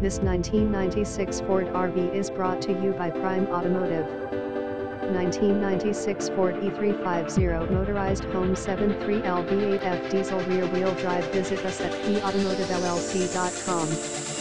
This 1996 Ford RV is brought to you by Prime Automotive. 1996 Ford E350 Motorized Home 73L V8F Diesel Rear Wheel Drive Visit us at pautomotivellc.com.